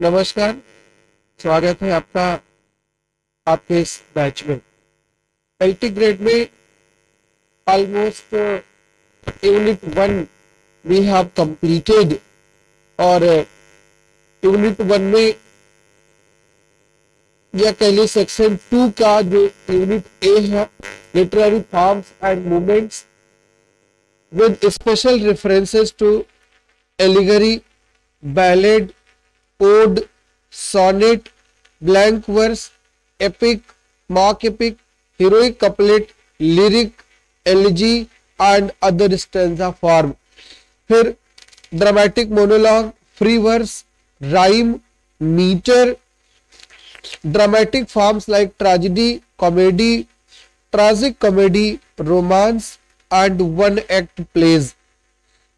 नमस्कार, स्वागत है आपका, आपके इस बैच में। एलटी ग्रेड में almost unit one we have completed और यूनिट वन में या कह ली सेक्शन टू का जो यूनिट ए है literary forms and movements with special references to allegory ballad ode sonnet blank verse epic mock epic heroic couplet, lyric, elegy, and other stanza form. फिर dramatic monologue free verse rhyme metre dramatic forms like tragedy comedy tragic comedy romance and one act plays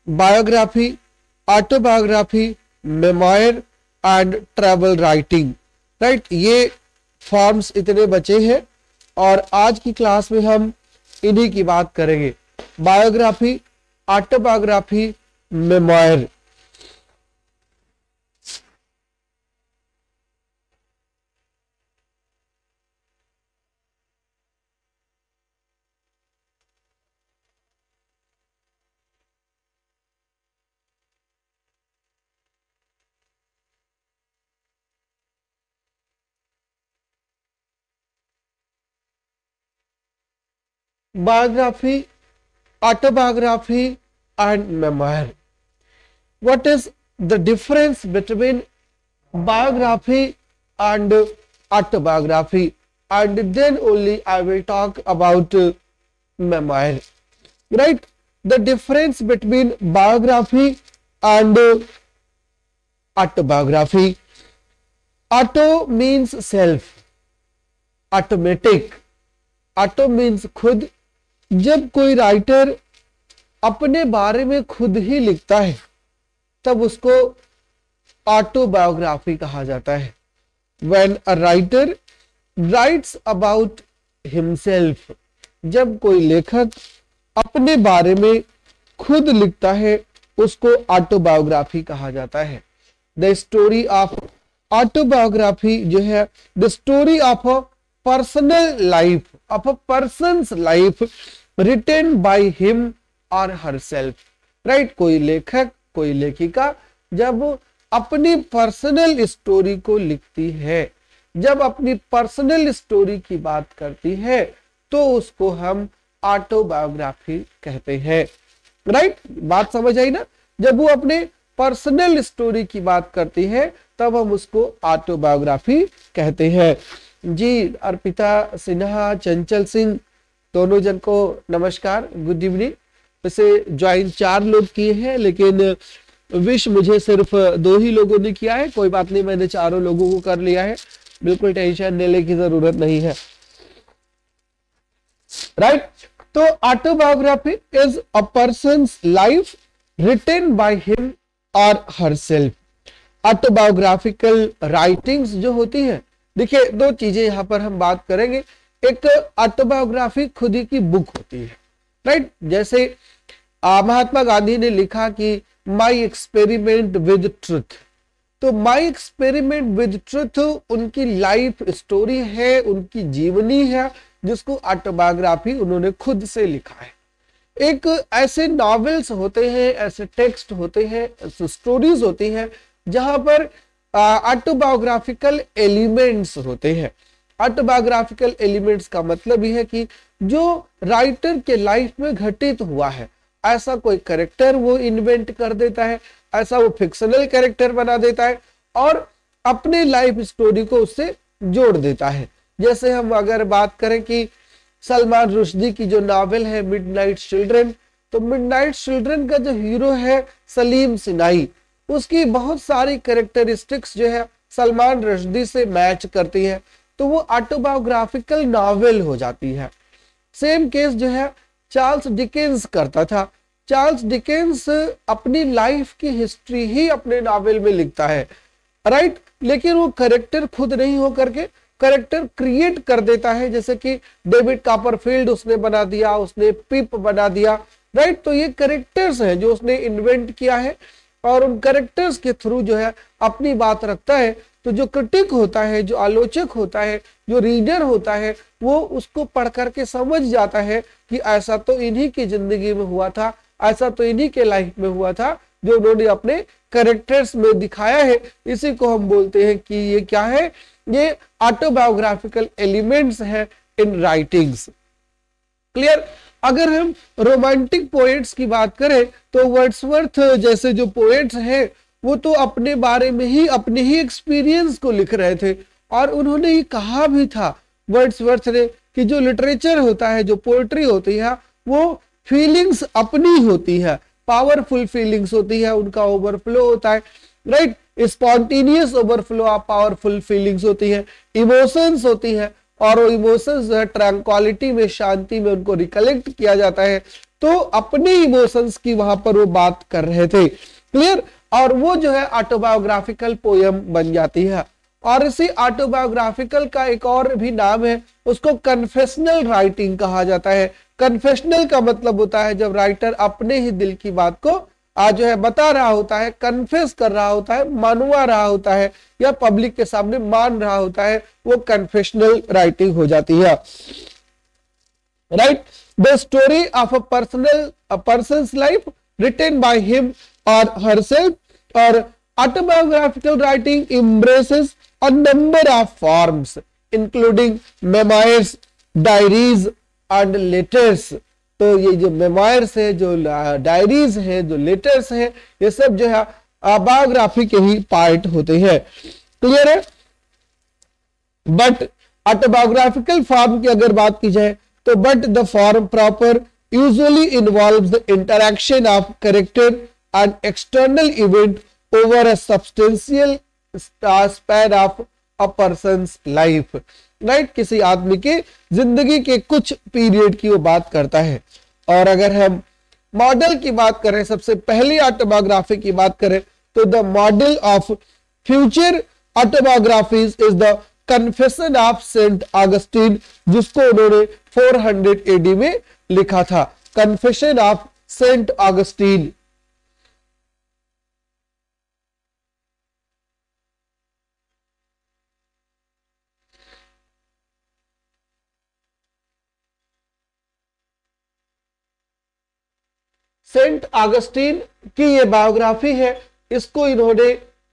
biography autobiography memoir and travel writing right ये forms इतने बचे हैं और आज की class में हम इन्हीं की बात करेंगे। Biography autobiography memoir biography, autobiography, and memoir. What is the difference between biography and autobiography? And then only I will talk about uh, memoir. Right? The difference between biography and autobiography. Auto means self, automatic. Auto means खुद जब कोई writer अपने बारे में खुद ही लिखता है, तब उसको ऑटोबायोग्राफी कहा जाता है। When a writer writes about himself जब कोई लेखक अपने बारे में खुद लिखता है, उसको ऑटोबायोग्राफी कहा जाता है। द स्टोरी ऑफ़ ऑटोबायोग्राफी जो है the story of a personal life of a person life written by him or her self right कोई लेखक, कोई लेखिका जब अपनी पर्सनल स्टोरी को लिखती है, जब अपनी पर्सनल स्टोरी की बात करती है तो उसको हम ऑटोबायोग्राफी कहते हैं। राइट बात समझ आई ना? जब वो अपने पर्सनल स्टोरी की बात करती है, तब हम उसको ऑटोबायोग्राफी कहते हैं। जी, अर्पिता सिन्हा, चंचल सिंह दोनों जन को नमस्कार गुड इवनिंग वैसे ज्वाइन चार लोग किए हैं, लेकिन विश मुझे सिर्फ़ दो ही लोगों ने किया है। कोई बात नहीं, मैंने चारों लोगों को कर लिया है। बिल्कुल टेंशन लेने की ज़रूरत नहीं है। राइट तो autobiography is a person life written by him or her self autobiographical writings जो होती है, देखिए, दो चीज़ें यहाँ पर हम बात करेंगे। एक ऑटोबायोग्राफी खुद ही की बुक होती है राइट जैसे महात्मा गांधी ने लिखा कि माई एक्सपेरिमेंट विद ट्रुथ तो माई एक्सपेरिमेंट विद ट्रुथ उनकी लाइफ स्टोरी है, उनकी जीवनी है, जिसको ऑटोबायोग्राफी उन्होंने खुद से लिखा है। एक ऐसे नॉवेल्स होते हैं, ऐसे टेक्स्ट होते हैं, ऐसे स्टोरीज होती हैं, जहाँ पर ऑटोबायोग्राफिकल एलिमेंट्स होते हैं। ऑटोबायोग्राफिकल एलिमेंट्स का मतलब यह है कि जो राइटर के लाइफ में घटित हुआ है, ऐसा कोई करेक्टर वो इन्वेंट कर देता है, ऐसा वो फिक्शनल कैरेक्टर बना देता है और अपने लाइफ स्टोरी को उससे जोड़ देता है। जैसे हम अगर बात करें कि सलमान रुश्दी की जो नावल है मिडनाइट चिल्ड्रन तो मिडनाइट चिल्ड्रन का जो हीरो है सलीम सिनाई, उसकी बहुत सारी कैरेक्टरिस्टिक्स जो है सलमान रश्दी से मैच करती है। तो वो ऑटोबायोग्राफिकल नॉवेल हो जाती है। सेम केस जो है चार्ल्स डिकेंस करता था। चार्ल्स डिकेंस अपनी लाइफ की हिस्ट्री ही अपने नॉवेल में लिखता है। राइट लेकिन वो करेक्टर खुद नहीं हो करके करेक्टर क्रिएट कर देता है। जैसे कि डेविड कापरफील्ड उसने बना दिया, उसने पिप बना दिया। राइट तो ये करेक्टर्स हैं जो उसने इन्वेंट किया है। और उन करेक्टर्स के थ्रू जो है, अपनी बात रखता है। तो जो क्रिटिक होता है, जो आलोचक होता है, जो रीडर होता है, वो उसको पढ़ करके समझ जाता है कि ऐसा तो इन्हीं की ज़िंदगी में हुआ था, ऐसा तो इन्हीं के लाइफ में हुआ था जो उन्होंने अपने करेक्टर्स में दिखाया है। इसी को हम बोलते हैं कि ये क्या है? ये ऑटोबायोग्राफिकल एलिमेंट्स है इन राइटिंग्स क्लियर अगर हम रोमांटिक पोएट्स की बात करें तो वर्ड्सवर्थ जैसे जो पोएट्स हैं वो तो अपने बारे में ही, अपने ही एक्सपीरियंस को लिख रहे थे। और उन्होंने ये कहा भी था वर्ड्सवर्थ ने, कि जो लिटरेचर होता है, जो पोएट्री होती है, वो फीलिंग्स अपनी होती है। पावरफुल फीलिंग्स होती है, उनका ओवरफ्लो होता है right spontaneous overflow of powerful feelings होती है। इमोशंस होती है, और वो इमोशंस जो है ट्रैंक्वालिटी में, शांति में उनको रिकलेक्ट किया जाता है। तो अपने इमोशंस की वहाँ पर वो बात कर रहे थे। क्लियर और वो जो है ऑटोबायोग्राफिकल पोयम बन जाती है। और इसी ऑटोबायोग्राफिकल का एक और भी नाम है, उसको कन्फेशनल राइटिंग कहा जाता है। कन्फेशनल का मतलब होता है जब राइटर अपने ही दिल की बात को आज जो है बता रहा होता है कन्फेस कर रहा होता है, मानवा रहा होता है या पब्लिक के सामने मान रहा होता है, वो कन्फेशनल राइटिंग हो जाती है। Right the story of a personal person life written by him or herself और autobiographical writing embraces a number of forms, including diaries and letters तो ये जो मेमोयर्स है, जो डायरीज है, जो लेटर्स है, ये सब जो है बायोग्राफी के ही पार्ट होते हैं। क्लियर है? बट ऑटोबायोग्राफिकल फॉर्म की अगर बात की जाए तो but the form proper usually involve the interaction of character and external event over a substantial span of a person life right किसी आदमी के ज़िंदगी के कुछ पीरियड की वो बात करता है। और अगर हम मॉडल की बात करें, सबसे पहली ऑटोबायोग्राफी की बात करें तो the model of future autobiographies is the confession of Saint Augustine जिसको उन्होंने 400 एडी में लिखा था। Confession of Saint Augustine Saint Augustine की ये बायोग्राफी है। इसको इन्होंने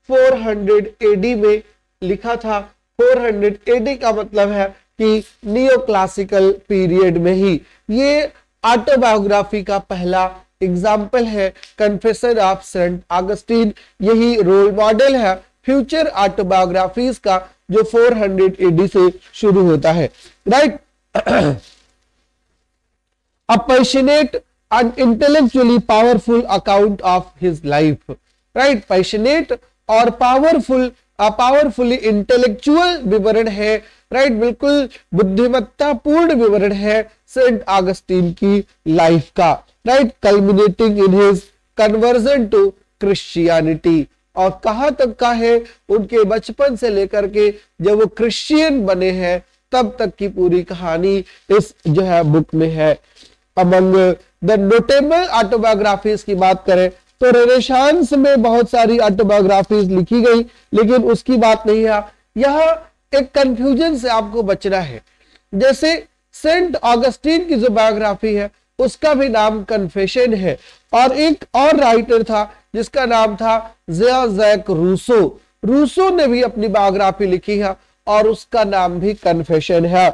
400 एडी में लिखा था। 400 एडी का मतलब है कि नियो क्लासिकल पीरियड में ही। ये ऑटोबायोग्राफी का पहला एग्ज़ाम्पल है। कन्फेसर ऑफ़ सेंट आगस्टीन यही रोल मॉडल है। फ्यूचर ऑटोबायोग्राफीज का जो 400 एडी से शुरू होता है। Right a passionate an intellectually powerful account of his life, right? Passionate और पावरफुल पावरफुली इंटेलेक्चुअल विवरण है राइट right? बिल्कुल बुद्धिमत्ता पूर्ण विवरण है सेंट आगस्टीन की लाइफ का right culminating in his conversion to Christianity और कहाँ तक का है? उनके बचपन से लेकर के जब वो क्रिश्चियन बने हैं, तब तक की पूरी कहानी इस जो है बुक में है। अमंग। द नोटेबल ऑटोबायोग्राफीज की बात करें तो रेनेशांस में बहुत सारी ऑटोबायोग्राफीज लिखी गई, लेकिन उसकी बात नहीं है। यह एक कंफ्यूजन से आपको बचना है। जैसे सेंट ऑगस्टीन की जो बायोग्राफी है, उसका भी नाम कन्फेशन है। और एक और राइटर था, जिसका नाम था जिया जैक रूसो रूसो ने भी अपनी बायोग्राफी लिखी है, और उसका नाम भी कन्फेशन है।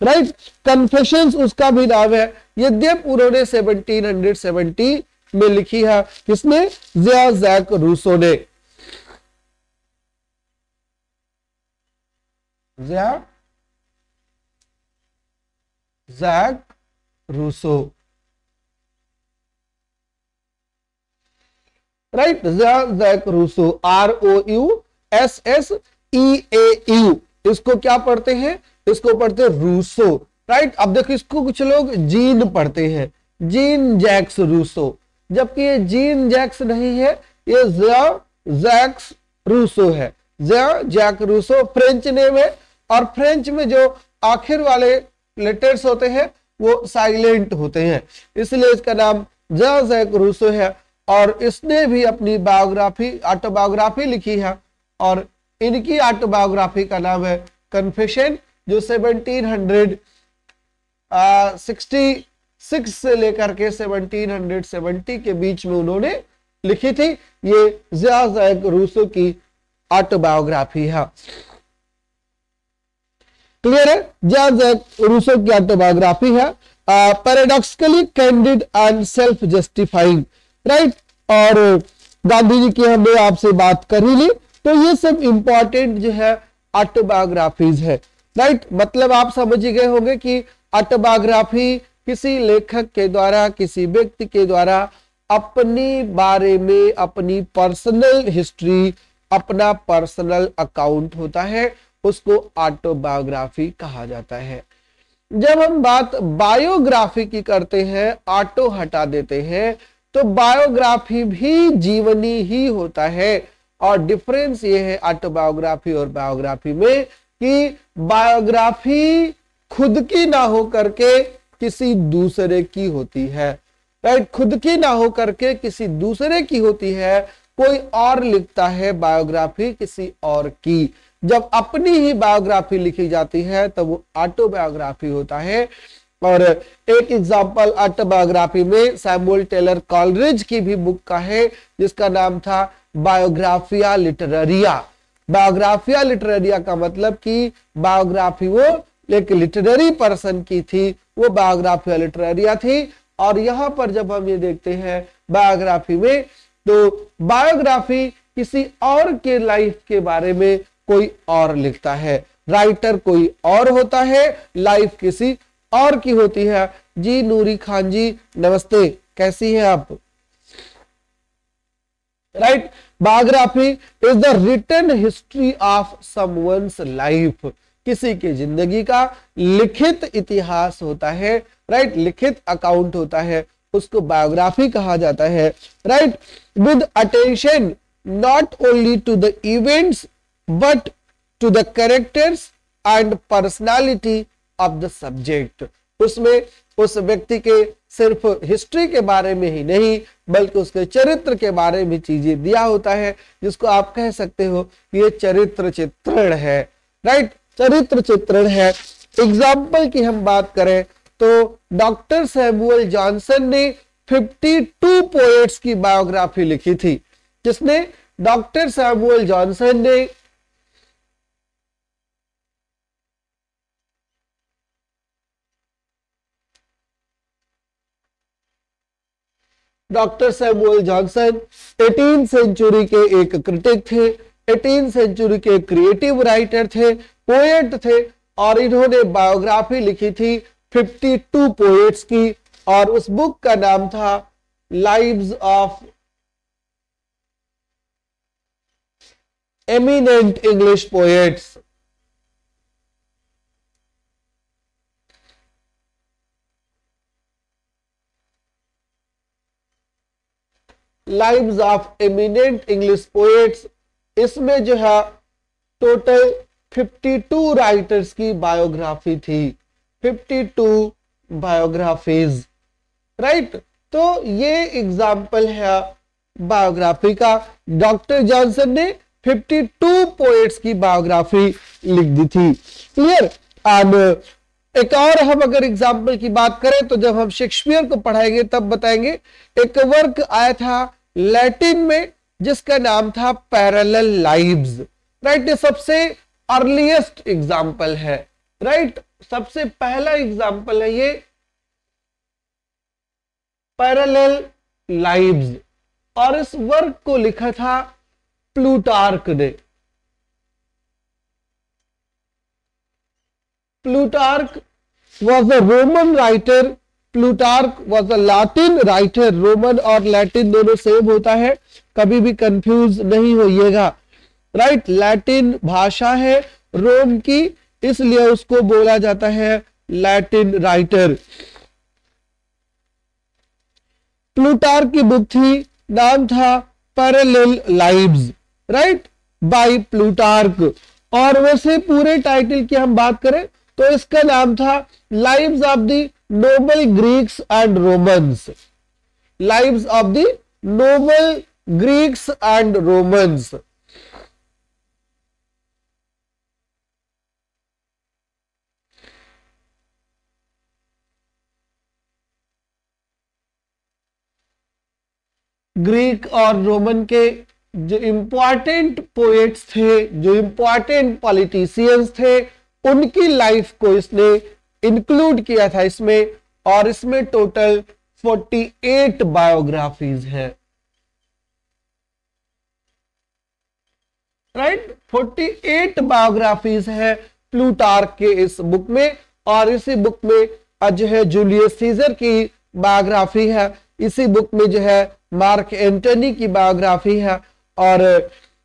राइट कन्फेशन उसका भी नाम है। यद्यप उन्होंने 1770 में लिखी है किसने जिया जैक रूसो ने। Jean Jacques Rousseau. Right Jean Jacques Rousseau R O U S S E A U इसको क्या पढ़ते हैं? इसको पढ़ते रूसो। राइट अब देखो, इसको कुछ लोग जीन पढ़ते हैं। Jean Jacques Rousseau. जबकि ये जीन जैक्स नहीं है, ये जैक्स रूसो है। जैक रूसो फ्रेंच नेम है। और फ्रेंच में जो आखिर वाले लेटर्स होते हैं, वो साइलेंट होते हैं। इसलिए इसका नाम जैक रूसो है। और इसने भी अपनी बायोग्राफी ऑटोबायोग्राफी लिखी है। और इनकी ऑटोबायोग्राफी का नाम है कन्फेशन जो 1766 से लेकर के 1770 के बीच में उन्होंने लिखी थी, ये जियाक रूसो की ऑटोबायोग्राफी है। क्लियर है? जियाक रूसो की ऑटोबायोग्राफी है। Paradoxically candid and self justifying right और गांधी जी की हमने आपसे बात कर ही ली तो ये सब इंपॉर्टेंट जो है ऑटोबायोग्राफीज है। राइट? मतलब आप समझ गए होंगे कि ऑटोबायोग्राफी किसी लेखक के द्वारा, किसी व्यक्ति के द्वारा अपनी बारे में, अपनी पर्सनल हिस्ट्री अपना पर्सनल अकाउंट होता है, उसको ऑटोबायोग्राफी कहा जाता है। जब हम बात बायोग्राफी की करते हैं ऑटो हटा देते हैं तो बायोग्राफी भी जीवनी ही होता है। और डिफरेंस ये है ऑटोबायोग्राफी और बायोग्राफी में कि बायोग्राफी खुद की ना हो करके किसी दूसरे की होती है। राइट? खुद की ना हो करके किसी दूसरे की होती है। कोई और लिखता है बायोग्राफी किसी और की। जब अपनी ही बायोग्राफी लिखी जाती है तो वो ऑटोबायोग्राफी होता है। और एक एग्जांपल ऑटोबायोग्राफी में सैमुअल टेलर कॉलरिज की भी बुक का है, जिसका नाम था बायोग्राफिया लिटरेरिया। बायोग्राफिया लिटरेरिया का मतलब कि बायोग्राफी वो एक लिटरेरी पर्सन की थी, वो बायोग्राफिया लिटरेरिया थी। और यहाँ पर जब हम ये देखते हैं बायोग्राफी में तो बायोग्राफी किसी और के लाइफ के बारे में कोई और लिखता है। राइटर कोई और होता है लाइफ किसी और की होती है। जी नूरी खान जी, नमस्ते, कैसी है आप? Right biography is the written history of someone's life किसी की ज़िंदगी का लिखित इतिहास होता है राइट लिखित अकाउंट होता है, उसको बायोग्राफी कहा जाता है right with attention not only to the events but to the characters and personality of the subject उसमें उस व्यक्ति के सिर्फ़ हिस्ट्री के बारे में ही नहीं बल्कि उसके चरित्र के बारे में चीज़ें दिया होता है, जिसको आप कह सकते हो ये चरित्र चित्रण है। राइट चरित्र चित्रण है। एग्ज़ाम्पल की हम बात करें तो डॉक्टर सैमुअल जॉनसन ने 52 पोएट्स की बायोग्राफी लिखी थी, जिसने डॉक्टर सैमुअल जॉनसन ने डॉक्टर सैमुअल जॉनसन 18 सेंचुरी के एक क्रिटिक थे 18 सेंचुरी के क्रिएटिव राइटर थे, पोएट थे, और इन्होंने बायोग्राफी लिखी थी 52 पोएट्स की, और उस बुक का नाम था lives of eminent English poets. Lives of eminent English poets इसमें जो है टोटल 52 राइटर्स की बायोग्राफी थी। 52 बायोग्राफीज राइट तो ये एग्ज़ाम्पल है बायोग्राफी का। डॉक्टर जॉनसन ने 52 पोएट्स की बायोग्राफी लिख दी थी। क्लियर एंड एक और हम अगर एग्ज़ाम्पल की बात करें तो जब हम शेक्सपियर को पढ़ाएँगे, तब बताएँगे, एक वर्क आया था लैटिन में, जिसका नाम था पैरेलल लाइव्स राइट ये सबसे अर्लीस्ट एग्ज़ाम्पल है राइट सबसे पहला एग्ज़ाम्पल है ये पैरेलल लाइव्स और इस वर्क को लिखा था प्लूटार्क ने। Plutarch was a Roman writer Plutarch was a Latin writer Roman और लैटिन दोनों सेम होता है। कभी भी कंफ्यूज नहीं होइएगा। राइट लैटिन भाषा है। रोम की, इसलिए उसको बोला जाता है लैटिन राइटर प्लूटार्क की बुक थी। नाम था parallel lives right by Plutarch और वैसे पूरे टाइटल की हम बात करें तो इसका नाम था lives of the noble Greeks and Romans lives of the noble Greeks and Romans Greek और रोमन के जो इंपॉर्टेंट पोएट्स थे, जो इंपॉर्टेंट पॉलिटिशियंस थे उनकी लाइफ को इसने इंक्लूड किया था इसमें और इसमें टोटल 48 बायोग्राफीज है राइट right? 48 बायोग्राफीज है प्लूटार्क के इस बुक में और इसी बुक में जो है जूलियस सीजर की बायोग्राफी है इसी बुक में जो है मार्क एंटनी की बायोग्राफी है और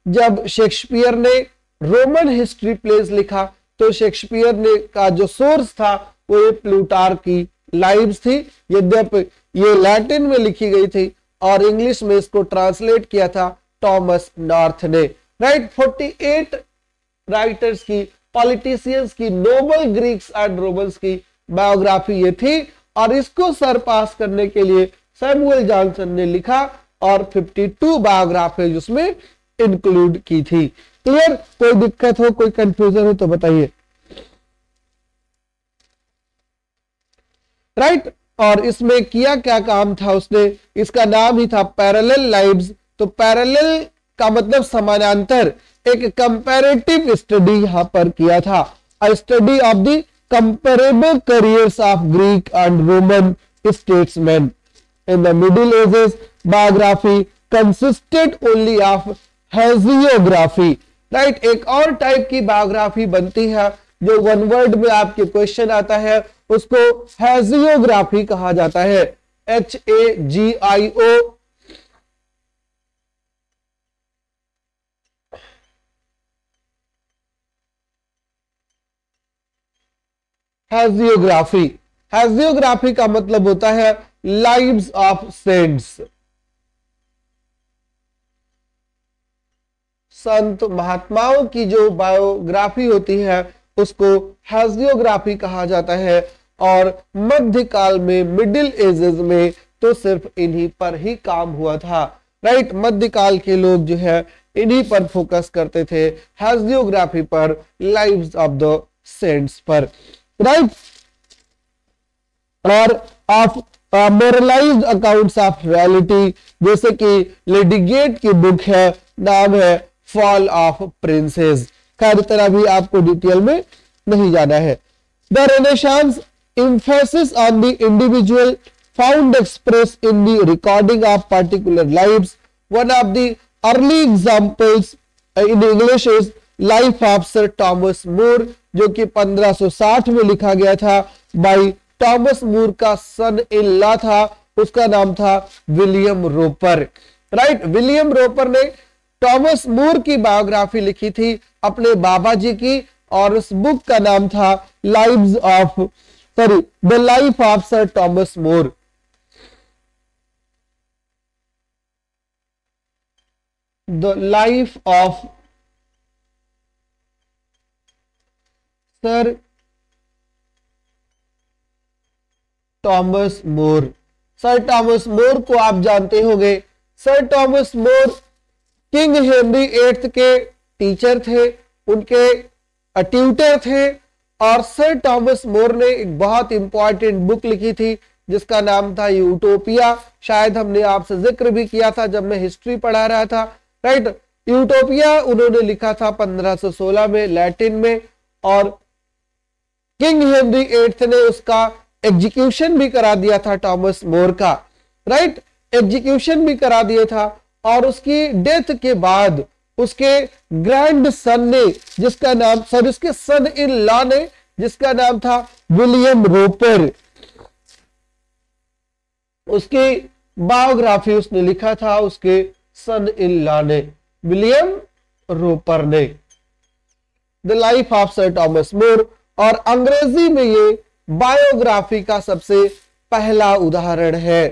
जब शेक्सपियर ने रोमन हिस्ट्री प्लेस लिखा तो शेक्सपियर ने का जो सोर्स था, वो ये प्लूटार की लाइव थी। यद्यपि ये लैटिन में लिखी गई थी और इंग्लिश में इसको ट्रांसलेट किया था टॉमस नॉर्थ ने। राइट 48 राइटर्स की, पॉलिटिशियंस की, नोबल ग्रीक्स एंड रोमन्स की बायोग्राफी ये थी और इसको सरपास करने के लिए सैमुअल जॉनसन ने लिखा और 52 बायोग्राफी उसमें इंक्लूड की थी। क्लियर? कोई दिक्कत हो कोई कंफ्यूजन हो तो बताइए। राइट? और इसमें किया क्या काम था उसने? इसका नाम ही था पैरेलल लाइव्स तो पैरेलल का मतलब समानांतर। एक कंपैरेटिव स्टडी यहाँ पर किया था। Study of the comparable careers of Greek and Roman statesman in the Middle Ages, biography consisted only of hagiography. Right एक और टाइप की बायोग्राफी बनती है, जो वन वर्ड में आपके क्वेश्चन आता है, उसको हैजियोग्राफी कहा जाता है। एच ए जी आई ओ हैजियोग्राफी हैजियोग्राफी का मतलब होता है लाइव्स ऑफ़ सेंट्स संत महात्माओं की जो बायोग्राफी होती है, उसको हेजियोग्राफी कहा जाता है। और मध्यकाल में, मिडिल एजेस में तो सिर्फ़ इन्हीं पर ही काम हुआ था। राइट, मध्यकाल के लोग जो है, इन्हीं पर फोकस करते थे हेजियोग्राफी पर, लाइव्स ऑफ़ द सेंट्स पर। राइट? और of moralize accounts of reality, जैसे कि लेडिगेट की बुक है, नाम है फॉल ऑफ़ प्रिंसेस खैर तरह भी आपको डिटेल में नहीं जाना है। The renaissance emphasis on the individual found express in the recording of particular life one of the early examples in English is life of Sir Thomas More जो कि 1560 में लिखा गया था बाय टॉमस मूर का सन इन ला था। उसका नाम था William Roper right William Roper ने टॉमस मूर की बायोग्राफी लिखी थी अपने बाबा जी की, और उस बुक का नाम था lives of sorry the life of Sir Thomas More the life of Sir Thomas More Sir Thomas More को आप जानते होंगे। Sir Thomas More King Henry eighth के टीचर थे, उनके ट्यूटर थे, और सर टॉमस मोर ने एक बहुत इंपॉर्टेंट बुक लिखी थी, जिसका नाम था यूटोपिया। शायद हमने आपसे ज़िक्र भी किया था जब मैं हिस्ट्री पढ़ा रहा था। राइट यूटोपिया उन्होंने लिखा था 1516 में लैटिन में, और किंग हेनरी एट्थ ने उसका एग्जीक्यूशन भी करा दिया था टॉमस मोर का। राइट एग्जीक्यूशन भी करा दिया था। और उसकी डेथ के बाद उसके ग्रैंड सन ने, जिसका नाम सर उसके सन इन लॉ ने, जिसका नाम था विलियम रोपर। उसकी बायोग्राफी उसने लिखा था, उसके सन इन लॉ ने, विलियम रोपर ने। The life of Sir Thomas More और अंग्रेज़ी में ये बायोग्राफी का सबसे पहला उदाहरण है।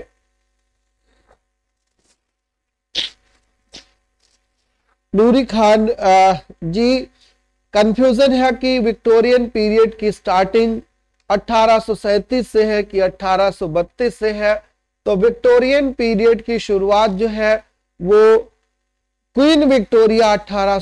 नूरी खान जी कंफ्यूजन है कि विक्टोरियन पीरियड की स्टार्टिंग अठारह से है कि 1832 से है। तो विक्टोरियन पीरियड की शुरुआत जो है, वो क्वीन विक्टोरिया अठारह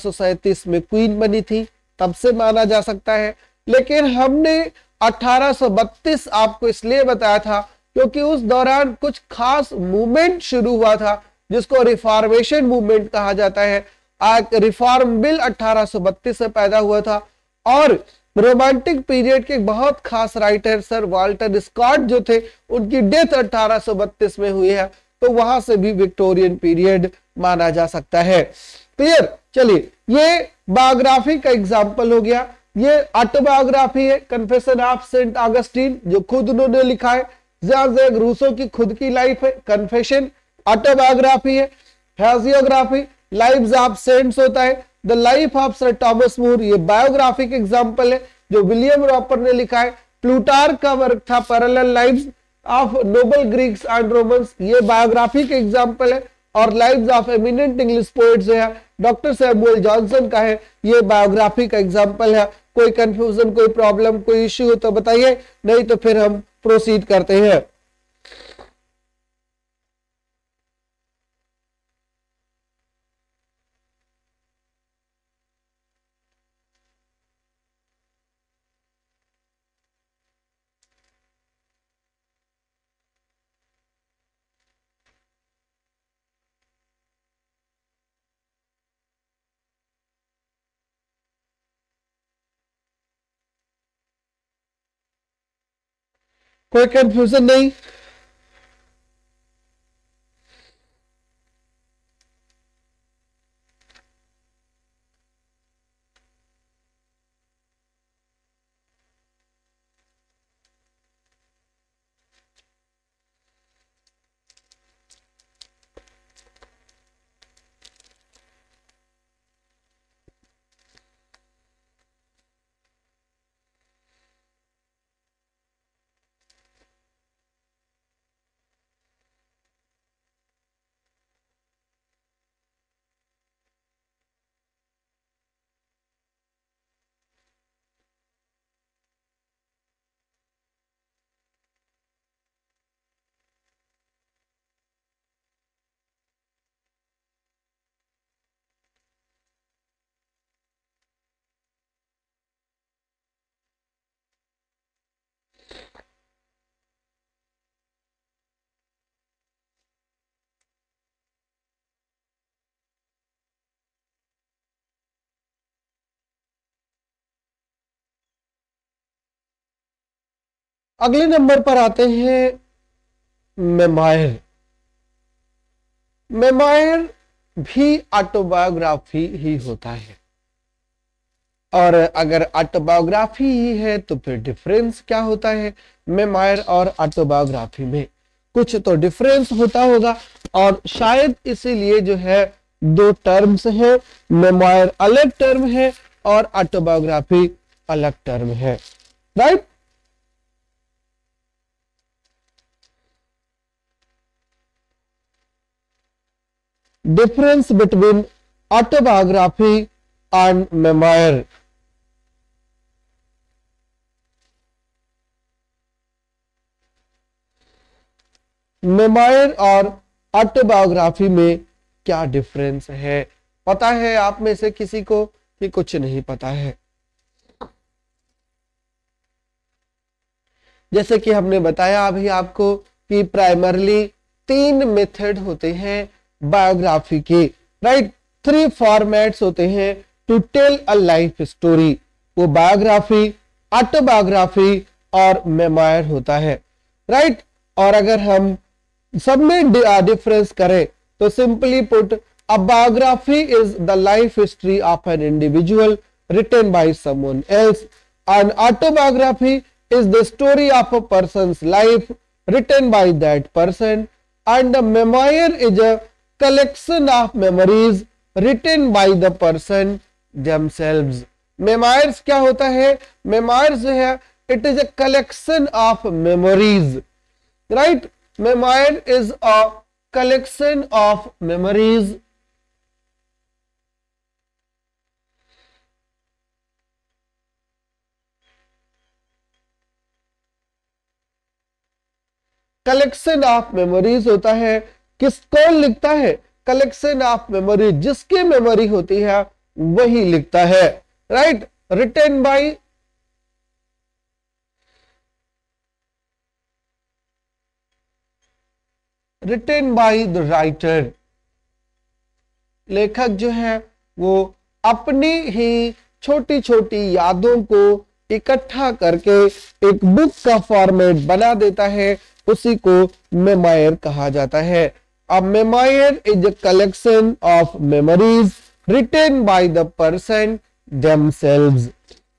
में क्वीन बनी थी, तब से माना जा सकता है। लेकिन हमने 1832 आपको इसलिए बताया था क्योंकि उस दौरान कुछ खास मूवमेंट शुरू हुआ था, जिसको रिफॉर्मेशन मूवमेंट कहा जाता है। रिफॉर्म बिल 1832 से पैदा हुआ था। और रोमांटिक पीरियड के बहुत खास राइटर सर वाल्टर स्कॉट जो थे, उनकी डेथ 1832 में हुई है। तो वहाँ से भी विक्टोरियन पीरियड माना जा सकता है। क्लियर चलिए, ये बायोग्राफी का एग्ज़ाम्पल हो गया। ये ऑटोबायोग्राफी है कन्फेशन ऑफ़ सेंट ऑगस्टीन जो खुद उन्होंने लिखा है। रूसो की खुद की लाइफ है कन्फेशन ऑटोबायोग्राफी है लाइव्स ऑफ़ सेंट्स होता है। The life of Sir Thomas More ये बायोग्राफिक एग्ज़ाम्पल है, जो विलियम रॉपर ने लिखा है। प्लूटार का वर्क था parallel lives of noble Greeks and Romans ये बायोग्राफिक एग्ज़ाम्पल है। और lives of eminent English poets है। डॉक्टर सैमुअल जॉनसन का है, ये बायोग्राफी का एग्ज़ाम्पल है। कोई कंफ्यूजन कोई प्रॉब्लम कोई इश्यू हो तो बताइए, नहीं तो फिर हम प्रोसीड करते हैं। कोई कंफ्यूजन नहीं अगले नंबर पर आते हैं मेमायर। मेमायर भी ऑटोबायोग्राफी ही होता है। और अगर ऑटोबायोग्राफी ही है तो फिर डिफरेंस क्या होता है? मेमायर और ऑटोबायोग्राफी में कुछ तो डिफरेंस होता होगा। और शायद इसीलिए जो है, दो टर्म्स है। मेमायर अलग टर्म है और ऑटोबायोग्राफी अलग टर्म है। Right difference between autobiography and memoir. Memoir और ऑटोबायोग्राफी में क्या डिफरेंस है? पता है आप में से किसी को कि कुछ नहीं पता है। जैसे कि हमने बताया अभी आपको कि प्राइमरली तीन मेथड होते हैं। बायोग्राफी के। राइट थ्री फॉर्मेट्स होते हैं to tell a life story वो बायोग्राफी ऑटोबायोग्राफी और मेमायर होता है। राइट और अगर हम सब में डिफरेंस करें तो simply put a biography is the life history of an individual written by someone else. An autobiography is the story of a person's life written by that person and a memoir is a collection of memories written by the person themselves memoirs क्या होता है memoirs जो है it is a collection of memories right memoir is a collection of memories collection of memories होता है किस कौन लिखता है? कलेक्शन ऑफ़ मेमोरी जिसकी मेमोरी होती है, वही लिखता है। Right written by written by the writer लेखक जो है, वो अपनी ही छोटी छोटी यादों को इकट्ठा करके एक बुक का फॉर्मेट बना देता है, उसी को मेमायर कहा जाता है। अब memoir is a collection of memories written by the person themselves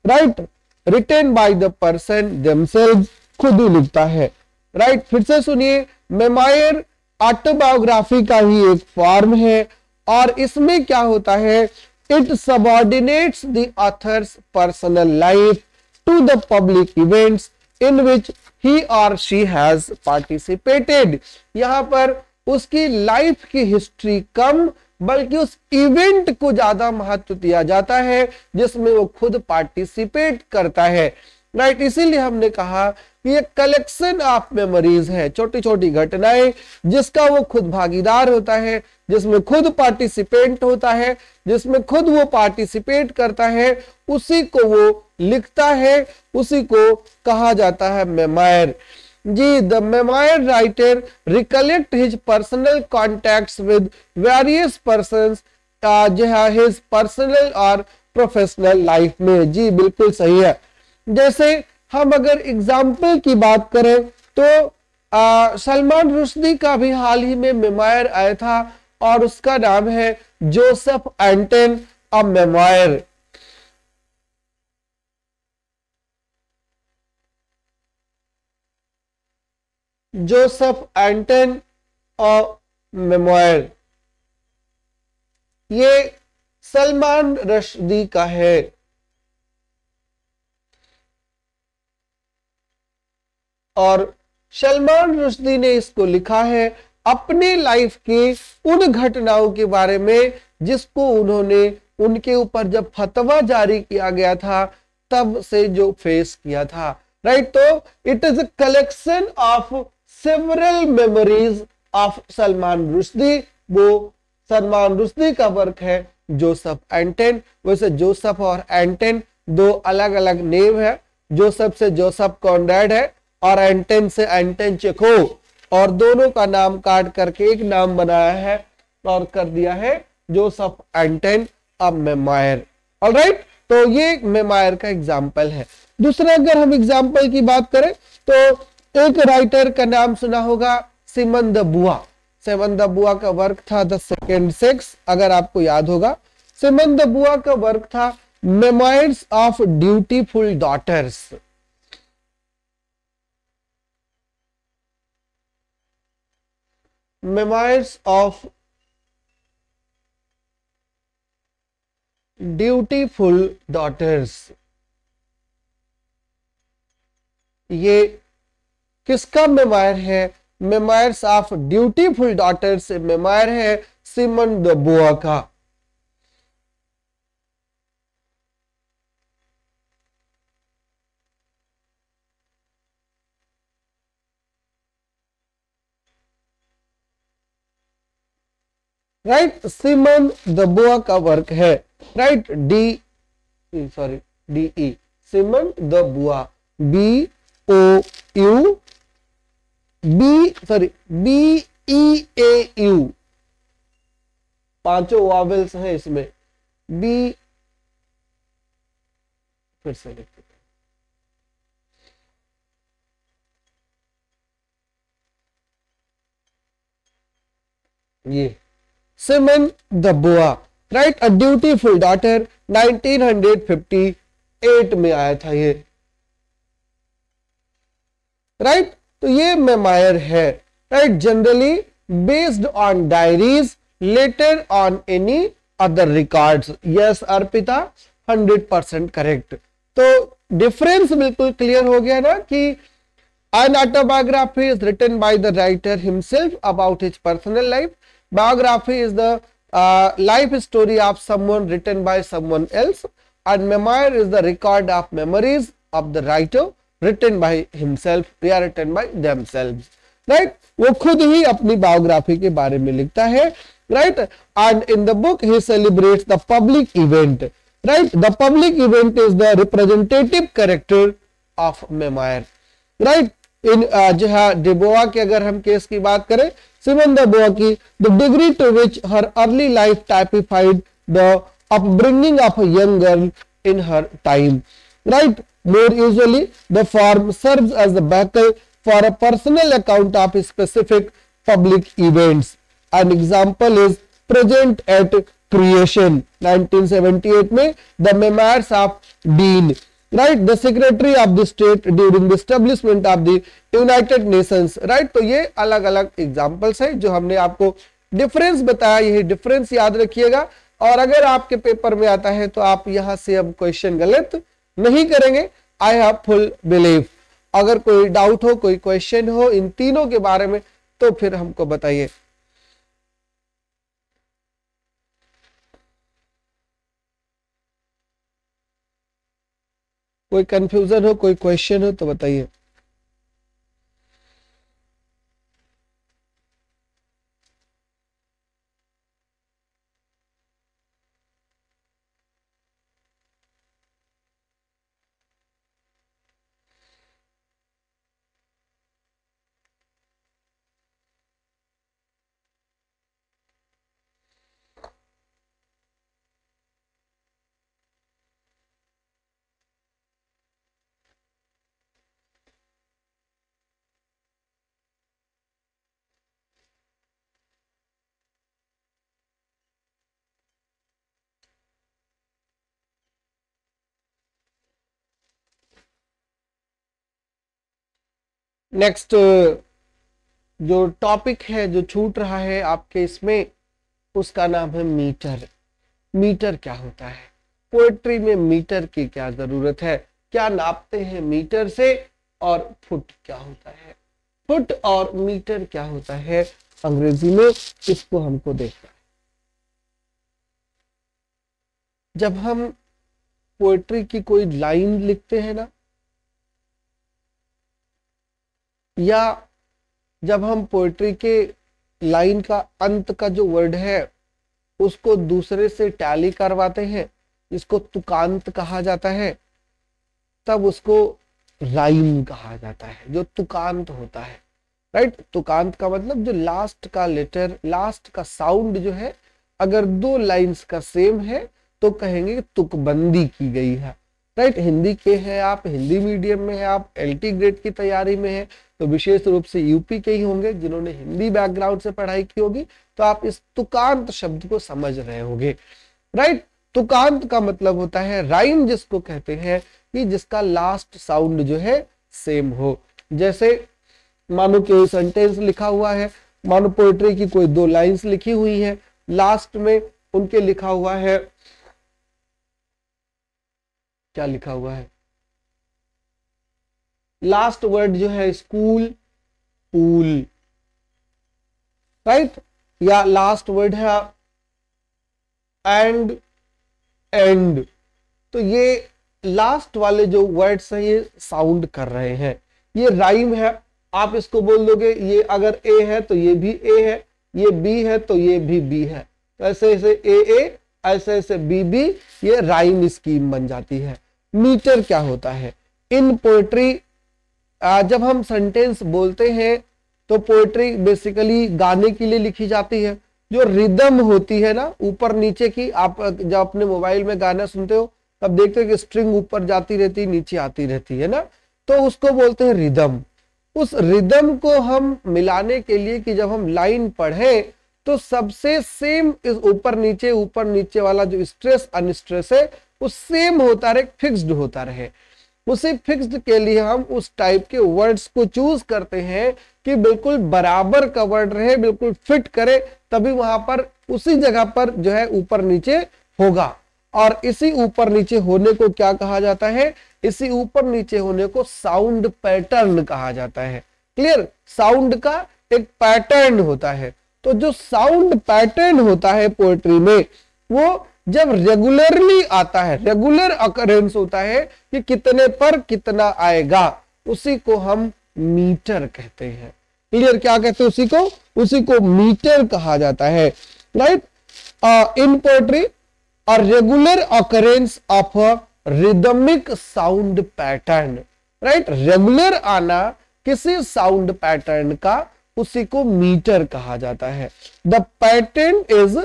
right written by the person themselves खुद ही लिखता है राइट right? फिर से सुनिए मेमायर ऑटोबायोग्राफी का ही एक फॉर्म है, और इसमें क्या होता है? It subordinates the author's personal life to the public events in which he or she has participated यहाँ पर उसकी लाइफ की हिस्ट्री कम, बल्कि उस इवेंट को ज़्यादा महत्व दिया जाता है, जिसमें वो खुद पार्टिसिपेट करता है। राइट इसीलिए हमने कहा कि ये कलेक्शन ऑफ़ मेमोरीज है छोटी छोटी घटनाएँ, जिसका वो खुद भागीदार होता है, जिसमें खुद पार्टिसिपेंट होता है, जिसमें खुद वो पार्टिसिपेट करता है, उसी को वो लिखता है, उसी को कहा जाता है memoir ji the memoir writer recollect his personal contact with various person जो है हिज पर्सनल और प्रोफेशनल लाइफ में। जी, बिल्कुल सही है। जैसे हम अगर एग्ज़ाम्पल की बात करें तो सलमान रुश्दी का भी हाल ही में मेमायर आया था, और उसका नाम है Joseph Anton a memoir Joseph Anton a memoir ये सलमान रश्दी का है। और सलमान रुश्दी ने इसको लिखा है अपने लाइफ की उन घटनाओं के बारे में, जिसको उन्होंने उनके ऊपर जब फतवा जारी किया गया था, तब से जो फेस किया था। राइट तो it is a collection of several memories of Salman Rushdie वो सलमान रुश्दी का वर्क है जोसफ एंटेन वैसे जोसफ और एंटेन दो अलग अलग नेम है। जोसफ से जोसफ कॉन्डेड है और एंटेन से एंटेन चेको और दोनों का नाम काट करके एक नाम बनाया है और कर दिया है जोसफ एंटेन अब मेमायर ऑल राइट तो ये मेमायर का एग्ज़ाम्पल है। दूसरा अगर हम एग्ज़ाम्पल की बात करें तो एक राइटर का नाम सुना होगा सिमन द बुआ। सिमन द बुआ का वर्क था द सेकेंड सेक्स अगर आपको याद होगा। सिमन द बुआ का वर्क था memoirs of dutiful daughters memoirs of dutiful daughters ये किसका मेमायर है? मेमायर्स ऑफ़ ड्यूटीफुल डॉटर से मेमायर है सिमन द बुआ का। राइट सिमन द बुआ का वर्क है। Right D sorry D E Simone de Beauvoir B O U B sorry B E A U पाँचों वावेल्स हैं इसमें। बी फिर से लिखते ये। Simone de Beauvoir write a dutiful daughter 1958 में आया था ये। राइट तो ये मेमायर है right generally based on diaries letter on any other record yes Arpita 100 percent correct तो डिफरेंस बिल्कुल क्लियर हो गया ना कि an autobiography is written by the writer himself about his personal life biography is the life story of someone written by someone else and memoir is the record of memories of the writer by himself, they are written by themselves. Right वो खुद ही अपनी biography के बारे में लिखता है right and in the book he celebrates the public event right the public event is the representative character of memoir right in जो है डिबोआ के अगर हम केस की बात करें सिमन डिबोआ की the degree to which her early life typified the upbringing of a young girl in her time right? More usually the form serves as the vehicle for a personal account of specific public events. An example is present at creation 1978 में the memoirs of Dean right the secretary of the state during the establishment of the United Nations right तो ये अलग अलग examples है जो हमने आपको difference बताया यही डिफरेंस याद रखिएगा और अगर आपके पेपर में आता है तो आप यहाँ से अब क्वेश्चन गलत नहीं करेंगे। आई हैव फुल बिलीव अगर कोई डाउट हो, कोई क्वेश्चन हो, इन तीनों के बारे में तो फिर हमको बताइए। कोई कंफ्यूजन हो, कोई क्वेश्चन हो तो बताइए। नेक्स्ट जो टॉपिक है, जो छूट रहा है आपके इसमें, उसका नाम है मीटर मीटर क्या होता है? पोएट्री में मीटर की क्या ज़रूरत है? क्या नापते हैं मीटर से? और फुट क्या होता है? फुट और मीटर क्या होता है? अंग्रेज़ी में इसको हमको देखना है। जब हम पोएट्री की कोई लाइन लिखते हैं ना या जब हम पोइट्री के लाइन का अंत का जो वर्ड है, उसको दूसरे से टैली करवाते हैं, जिसको तुकांत कहा जाता है, तब उसको राइम कहा जाता है, जो तुकांत होता है। राइट तुकांत का मतलब जो लास्ट का लेटर लास्ट का साउंड जो है, अगर दो लाइंस का सेम है तो कहेंगे कि तुकबंदी की गई है। राइट हिंदी के हैं आप, हिंदी मीडियम में है आप एल ग्रेड की तैयारी में है तो विशेष रूप से यूपी के ही होंगे, जिन्होंने हिंदी बैकग्राउंड से पढ़ाई की होगी तो आप इस तुकांत शब्द को समझ रहे होंगे। राइट तुकांत का मतलब होता है राइम जिसको कहते हैं कि जिसका लास्ट साउंड जो है सेम हो। जैसे, मानो कि सेंटेंस लिखा हुआ है, मानो पोएट्री की कोई दो लाइंस लिखी हुई है लास्ट में उनके लिखा हुआ है, क्या लिखा हुआ है? लास्ट वर्ड जो है स्कूल पूल राइट या लास्ट वर्ड है एंड एंड तो ये लास्ट वाले जो वर्ड्स हैं, ये साउंड कर रहे हैं. ये राइम है, आप इसको बोल दोगे, ये अगर ए है तो ये भी ए है. ये बी है तो ये भी बी है. तो ऐसे ऐसे ए ए ऐसे ऐसे बी बी ये राइम स्कीम बन जाती है. मीटर क्या होता है? इन पोएट्री जब हम सेंटेंस बोलते हैं तो पोएट्री बेसिकली गाने के लिए लिखी जाती है। जो रिदम होती है ना, ऊपर नीचे की, आप, जब अपने मोबाइल में गाना सुनते हो, तब देखते हो कि स्ट्रिंग ऊपर जाती रहती, नीचे आती रहती, है ना? तो उसको बोलते हैं रिदम उस रिदम को हम मिलाने के लिए कि जब हम लाइन पढ़े तो सबसे सेम इस ऊपर नीचे ऊपर नीचे वाला जो स्ट्रेस अनस्ट्रेस है, वो सेम होता रहे फिक्स्ड होता रहे। उसी फिक्स्ड के लिए हम उस टाइप के वर्ड्स को चूज़ करते हैं कि बिल्कुल बराबर का वर्ड रहे, बिल्कुल फिट करे, तभी वहाँ पर उसी जगह पर जो है ऊपर नीचे होगा। और इसी ऊपर नीचे होने को क्या कहा जाता है? इसी ऊपर नीचे होने को साउंड पैटर्न कहा जाता है। क्लियर साउंड का एक पैटर्न होता है। तो जो साउंड पैटर्न होता है पोएट्री में, वो जब रेगुलरली आता है रेगुलर अकरेंस होता है कि कितने पर कितना आएगा, उसी को हम मीटर कहते हैं। क्लियर क्या कहते हैं उसी को? उसी को मीटर कहा जाता है। Right in poetry a regular occurrence of rhythmic sound pattern right regular आना किसी साउंड पैटर्न का उसी को मीटर कहा जाता है। The pattern is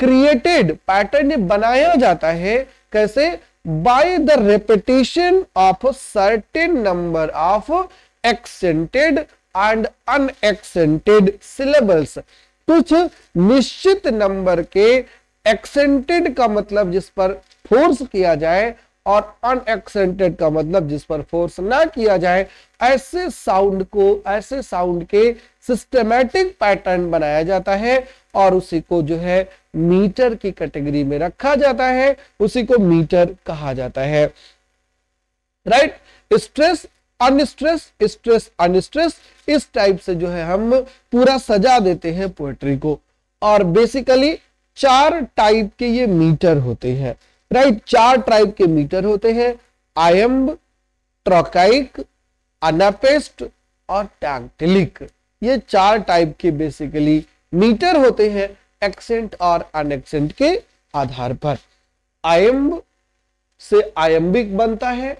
created pattern बनाया जाता है, कैसे? By the repetition of certain number of accented and unaccented syllables कुछ निश्चित नंबर के एक्सेंटेड का मतलब जिस पर फोर्स किया जाए और अनएक्सेंटेड का मतलब जिस पर फोर्स ना किया जाए, ऐसे साउंड को, ऐसे साउंड के सिस्टमैटिक पैटर्न बनाया जाता है और उसी को जो है मीटर की कैटेगरी में रखा जाता है, उसी को मीटर कहा जाता है। Right stress unstress stress unstress इस टाइप से जो है हम पूरा सजा देते हैं पोएट्री को। और बेसिकली चार टाइप के ये मीटर होते हैं। राइट चार टाइप के मीटर होते हैं। आयम्ब ट्रोकाइक अनापेस्ट और टैंकटिलिक ये चार टाइप के बेसिकली मीटर होते हैं। एक्सेंट और अनएक्सेंट के आधार पर। आयम्ब से आयम्बिक बनता है।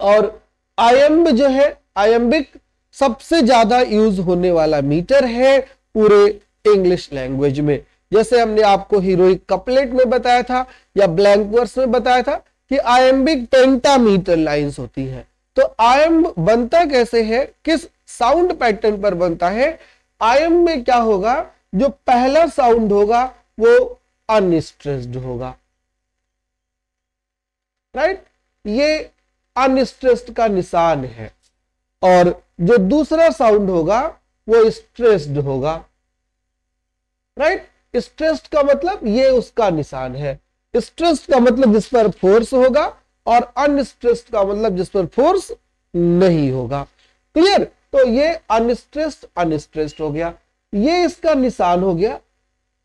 और आयम्ब जो है, आयम्बिक सबसे ज़्यादा यूज़ होने वाला मीटर है पूरे इंग्लिश लैंग्वेज में। जैसे हमने आपको हीरोइक कपलेट में बताया था या ब्लैंक वर्स में बताया था कि आयम्बिक पेंटामीटर लाइंस होती हैं। तो आयम्ब बनता कैसे है? किस साउंड पैटर्न पर बनता है? आयम में क्या होगा? जो पहला साउंड होगा, वो अनस्ट्रेस्ड होगा। राइट ये अनस्ट्रेस्ड का निशान है। और जो दूसरा साउंड होगा, वो स्ट्रेस्ड होगा। राइट स्ट्रेस्ड का मतलब ये उसका निशान है। स्ट्रेस्ड का मतलब जिस पर फोर्स होगा, और अनस्ट्रेस्ड का मतलब जिस पर फोर्स नहीं होगा। क्लियर तो ये अनस्ट्रेस्ड अनस्ट्रेस्ड हो गया। ये इसका निशान हो गया,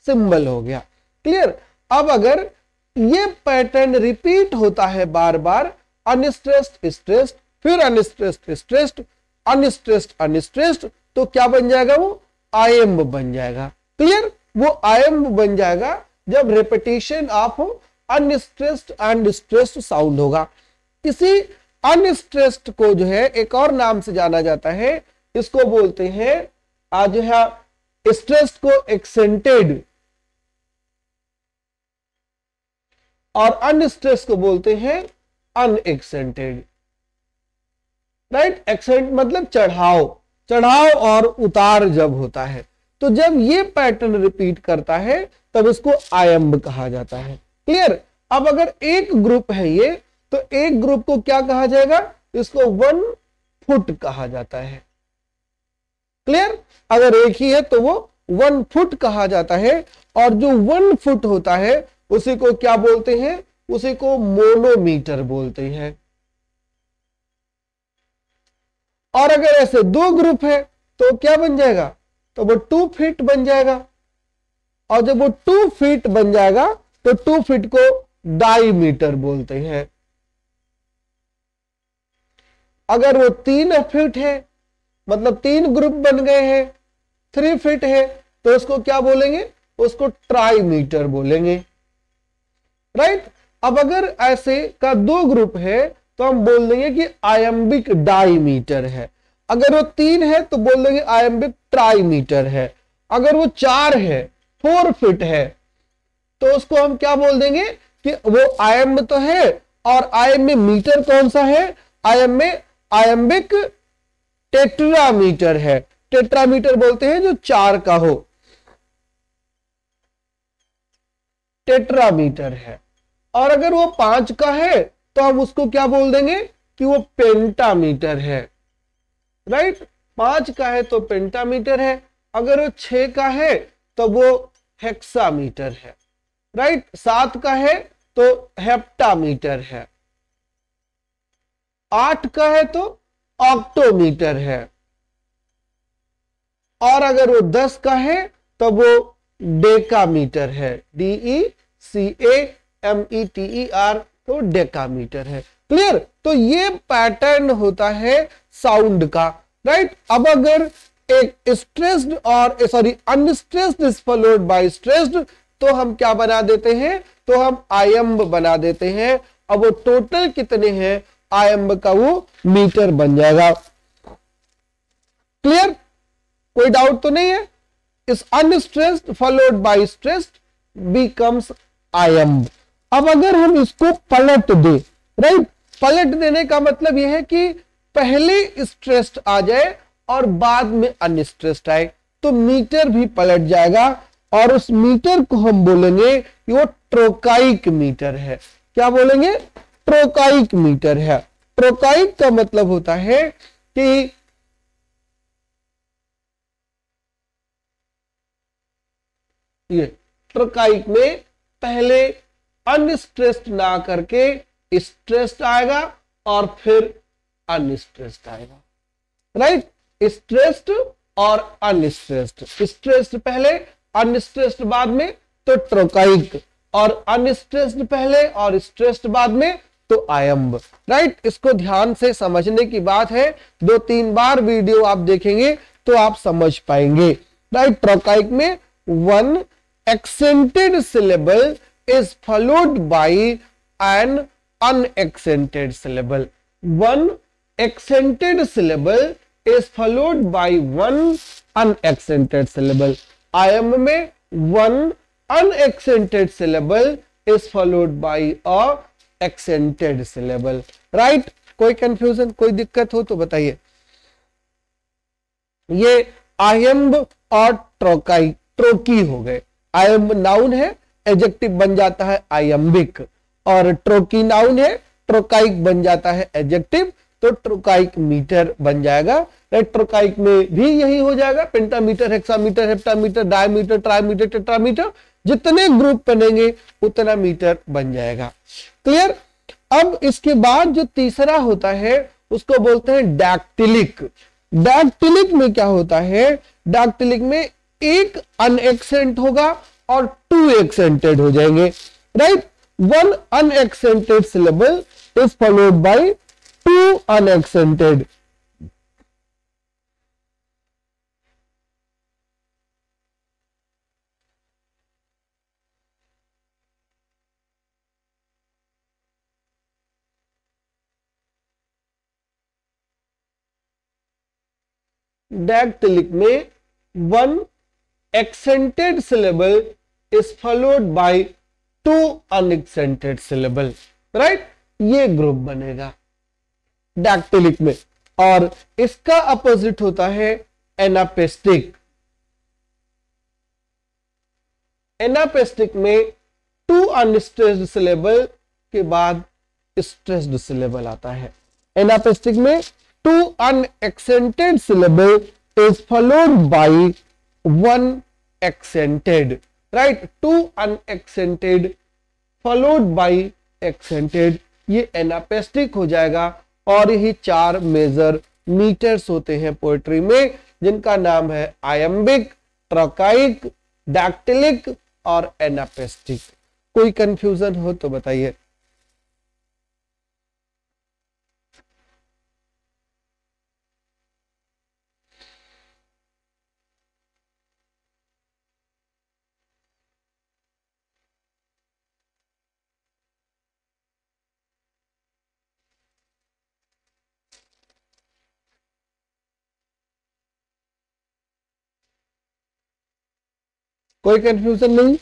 सिंबल हो गया। क्लियर अब अगर ये पैटर्न रिपीट होता है बार बार अनस्ट्रेस्ड स्ट्रेस्ड फिर अनस्ट्रेस्ड स्ट्रेस्ड अनस्ट्रेस्ड अनस्ट्रेस्ड तो क्या बन जाएगा वो? आयम्ब बन जाएगा। क्लियर वो आयम्ब बन जाएगा जब repetition of unstressed and stressed sound होगा। इसी अनस्ट्रेस्ड को जो है, एक और नाम से जाना जाता है। इसको बोलते हैं, आज जो है, स्ट्रेस्ड को एक्सेंटेड। और अनस्ट्रेस को बोलते हैं, अनएक्सेंटेड। राइट? एक्सेंट मतलब चढ़ाव। चढ़ाव और उतार जब होता है तो जब ये पैटर्न रिपीट करता है, तब इसको आयम्ब कहा जाता है। क्लियर? अब अगर एक ग्रुप है ये तो एक ग्रुप को क्या कहा जाएगा? इसको वन फुट कहा जाता है। क्लियर अगर एक ही है तो वो वन फुट कहा जाता है और जो वन फुट होता है, उसी को क्या बोलते हैं? उसी को मोनोमीटर बोलते हैं। और अगर ऐसे दो ग्रुप है तो क्या बन जाएगा? तो वो टू फीट बन जाएगा। और जब वो टू फीट बन जाएगा तो टू फीट को डाई मीटर बोलते हैं। अगर वो तीन फीट है मतलब तीन ग्रुप बन गए हैं थ्री फीट है तो उसको क्या बोलेंगे? उसको ट्राई मीटर बोलेंगे। राइट अब अगर ऐसे का दो ग्रुप है तो हम बोल देंगे कि आयम्बिक डाईमीटर है। अगर वो तीन है तो बोल देंगे आयम्बिक ट्राई मीटर है। अगर वो चार है फोर फिट है तो उसको हम क्या बोल देंगे कि वो आयम्ब तो है, और आयम में मीटर कौन सा है? आयम में आयम्बिक टेट्रामीटर है। टेट्रामीटर बोलते हैं जो चार का हो। टेट्रामीटर है। और अगर वो पाँच का है तो हम उसको क्या बोल देंगे कि वो पेंटामीटर है। राइट? पाँच का है तो पेंटामीटर है। अगर वो छ का है तो वो हेक्सामीटर है। राइट? सात का है तो हेप्टामीटर है। आठ का है तो ऑक्टोमीटर है। और अगर वो दस का है तो वो डेकामीटर है। D E C A M E T E R तो डेकामीटर है। क्लियर तो ये पैटर्न होता है साउंड का राइट अब अगर एक स्ट्रेस्ड और sorry unstressed is followed by stressed तो हम क्या बना देते हैं? तो हम आयम्ब बना देते हैं। अब वो टोटल कितने हैं? आयम्ब का वो मीटर बन जाएगा। क्लियर कोई डाउट तो नहीं है? इस unstressed followed by stressed becomes iamb अब अगर हम इसको पलट दे राइट पलट देने का मतलब यह है कि पहले स्ट्रेस्ड आ जाए और बाद में अनस्ट्रेस्ड आए तो मीटर भी पलट जाएगा और उस मीटर को हम बोलेंगे कि वो ट्रोकाइक मीटर है। क्या बोलेंगे? ट्रोकाइक मीटर है। ट्रोकाइक का मतलब होता है कि ये ट्रोकाइक में पहले अनस्ट्रेस्ड ना करके स्ट्रेस्ड आएगा और फिर अनस्ट्रेस्ड आएगा। राइट? स्ट्रेस्ड और अनस्ट्रेस्ड। स्ट्रेस्ड पहले, अनस्ट्रेस्ड बाद में तो ट्रोकाइक और अनस्ट्रेस्ड पहले और स्ट्रेस्ड बाद में तो आयम्ब। राइट इसको ध्यान से समझने की बात है। दो तीन बार वीडियो आप देखेंगे तो आप समझ पाएँगे। राइट ट्रोकाइक में one accented syllable is followed by an unaccented syllable one accented syllable is followed by one unaccented syllable iamb में one unaccented syllable is followed by a accented syllable right कोई confusion कोई दिक्कत हो तो बताइए। ये आयम्ब और ट्रोकाई, ट्रोकी हो गए। आयम्ब नाउन है एजेक्टिव बन जाता है आयम्बिक और ट्रोकी नाउन है ट्रोकाइक बन जाता है एजेक्टिव तो ट्रोकाइक मीटर बन जाएगा। ट्रोकाइक में भी यही हो जाएगा। Pentameter hexameter heptameter dimeter trimeter tetrameter जितने ग्रुप बनेंगे, उतना मीटर बन जाएगा। क्लियर अब इसके बाद जो तीसरा होता है, उसको बोलते हैं डैक्टिलिक डैक्टिलिक में क्या होता है? डैक्टिलिक में एक अनएक्सेंट होगा और टू एक्सेंटेड हो जाएँगे। Right one unaccented syllable is followed by two dactylic में one accented syllable is followed by two unaccented syllable right ये ग्रुप बनेगा डैक्टिलिक में। और इसका अपोजिट होता है एनापेस्टिक एनापेस्टिक में टू अनस्ट्रेस्ड सिलेबल के बाद स्ट्रेस्ड सिलेबल आता है। एनापेस्टिक में two unaccented syllable is followed by one accented right two unaccented followed by accented ये एनापेस्टिक हो जाएगा और यही चार मेजर मीटर्स होते हैं पोएट्री में, जिनका नाम है आयम्बिक ट्रकाइक डैक्टिलिक और एनापेस्टिक कोई कंफ्यूजन हो तो बताइए। कोई कंफ्यूजन नहीं।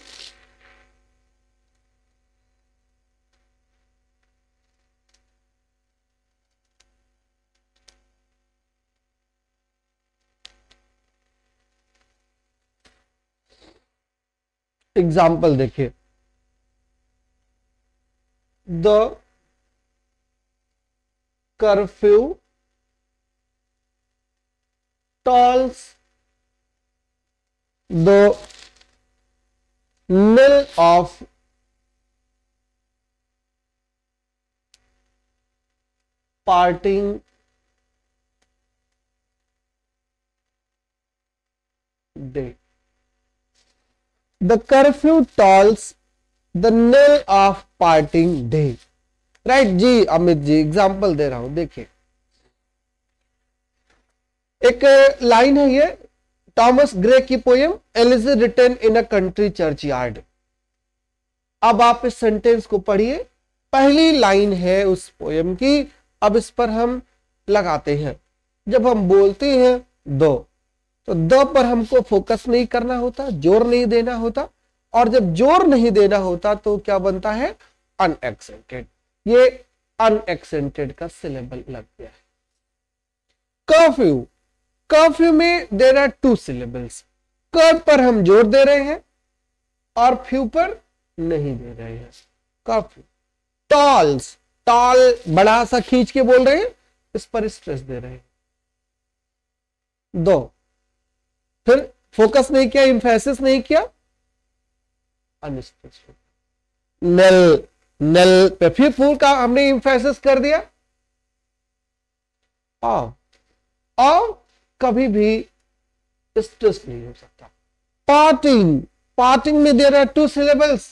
एग्ज़ाम्पल देखिए। The curfew tolls the nil of parting day. The curfew tolls the knell of parting day. Right right, जी अमित जी एग्ज़ाम्पल दे रहा हूँ देखिए एक लाइन है ये टॉमस ग्रे की poem elegy written in a country churchyard अब आप इस सेंटेंस को पढ़िए। पहली लाइन है उस पोयम की। अब इस पर हम लगाते हैं। जब हम बोलते हैं दो तो द पर हमको फोकस नहीं करना होता, ज़ोर नहीं देना होता। और जब ज़ोर नहीं देना होता तो क्या बनता है? अनएक्सेंटेड ये अनएक्सेंटेड का सिलेबल लग गया है। कर्फ्यू कर्फ्यू में there are two syllables curve पर हम ज़ोर दे रहे हैं और फ्यू पर नहीं दे रहे हैं। Curfew tolls. टॉल बड़ा सा खींच के बोल रहे हैं, इस पर स्ट्रेस दे रहे हैं। दो। फिर फोकस नहीं किया इंफेसिस नहीं किया। अनस्ट्रेस नल। नल पे फिर फूल का हमने इंफेसिस कर दिया। और कभी भी स्ट्रेस नहीं हो सकता। पार्टिंग पार्टिंग में there are two syllables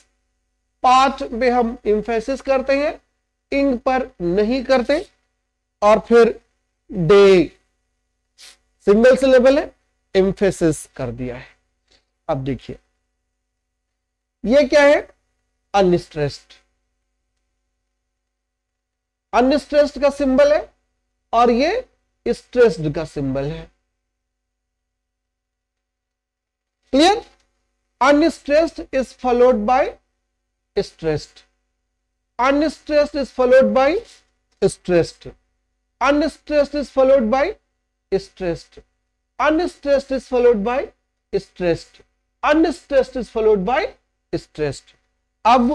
part में हम इंफेसिस करते हैं इंग पर नहीं करते, और फिर डे सिंगल सिलेबल है एम्फेसिस कर दिया है। अब देखिए, ये क्या है? अनस्ट्रेस्ड अनस्ट्रेस्ड का सिंबल है, और ये स्ट्रेस्ड का सिंबल है। Clear unstressed is followed by stressed unstressed is followed by stressed unstressed is followed by stressed unstressed is followed by stressed unstressed is followed by stressed अब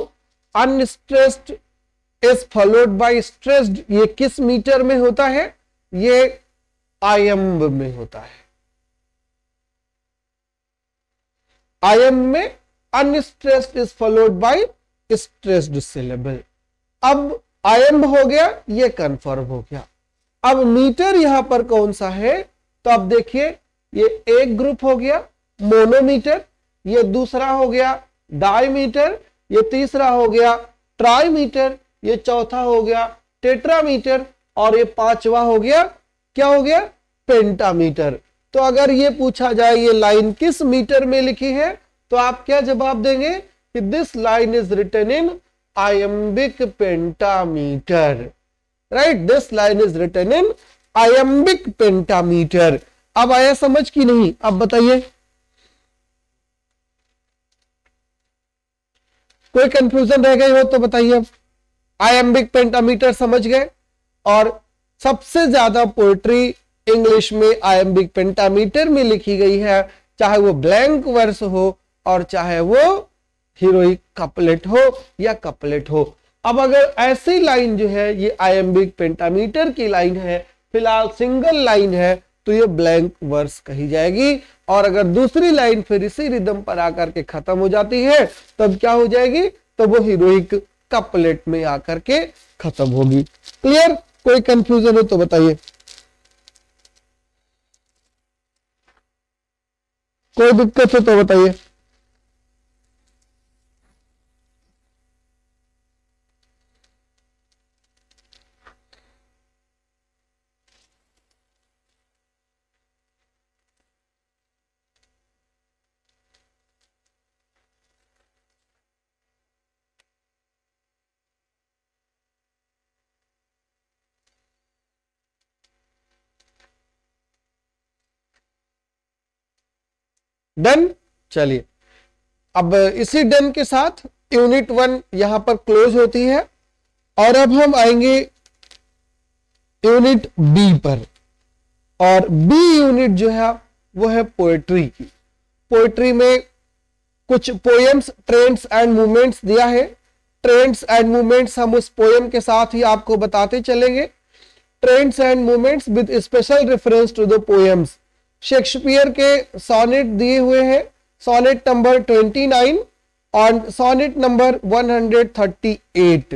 unstressed is followed by stressed ये किस metre में होता है? ये आयम में होता है। आयम में unstressed is followed by stressed syllable अब आयम्ब हो गया, ये कन्फर्म हो गया. अब मीटर यहाँ पर कौन सा है? तो अब देखिए, ये एक ग्रुप हो गया मोनोमीटर ये दूसरा हो गया डायमीटर ये तीसरा हो गया ट्राईमीटर ये चौथा हो गया टेट्रामीटर और ये पांचवा हो गया, क्या हो गया? पेंटामीटर तो अगर ये पूछा जाए ये लाइन किस मीटर में लिखी है तो आप क्या जवाब देंगे कि this line is written in iambic pentameter right this line is written in iambic pentameter अब आया समझ की नहीं? अब बताइए। कोई कंफ्यूजन रह गई हो तो बताइए अब। आयम्बिक पेंटामीटर समझ गए। और सबसे ज़्यादा पोएट्री इंग्लिश में आयम्बिक पेंटामीटर में लिखी गई है। चाहे वो ब्लैंक वर्स हो और चाहे वो हीरोइक कपलेट हो या कपलेट हो। अब अगर ऐसी लाइन जो है, ये आयम्बिक पेंटामीटर की लाइन है, फ़िलहाल सिंगल लाइन है तो ये ब्लैंक वर्स कही जाएगी। और अगर दूसरी लाइन फिर इसी रिदम पर आकर के खत्म हो जाती है, तब क्या हो जाएगी? तो वो हीरोइक कपलेट में आकर के खत्म होगी। क्लियर? कोई कंफ्यूजन हो तो बताइए। कोई दिक्कत हो तो बताइए। डन। चलिए। अब इसी डन के साथ यूनिट वन यहाँ पर क्लोज होती है और अब हम आएँगे यूनिट बी पर। और बी यूनिट जो है, वो है पोएट्री। की पोएट्री में कुछ पोएम्स ट्रेंड्स एंड मूवमेंट्स दिया है। ट्रेंड्स एंड मूवमेंट्स हम उस पोएम के साथ ही आपको बताते चलेंगे। Trends and movements with special reference to the poems Shakespeare के सोनेट दिए हुए हैं। सोनेट नंबर 29 और सोनेट नंबर 138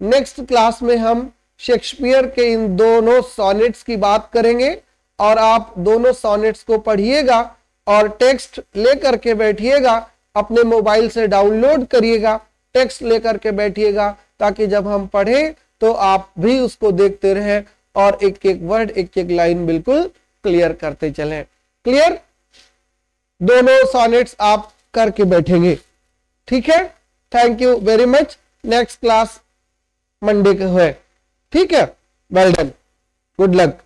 नेक्स्ट क्लास में हम शेक्सपियर के इन दोनों सोनेट्स की बात करेंगे और आप दोनों सोनेट्स को पढ़िएगा और टेक्स्ट लेकर के बैठिएगा, अपने मोबाइल से डाउनलोड करिएगा, टेक्स्ट लेकर के बैठिएगा, ताकि जब हम पढ़ें तो आप भी उसको देखते रहे और एक एक वर्ड एक एक लाइन बिल्कुल क्लियर करते चले। क्लियर? दोनों सॉनेट्स आप करके बैठेंगे। ठीक है? Thank you very much next class Monday को है। ठीक है? Well done good luck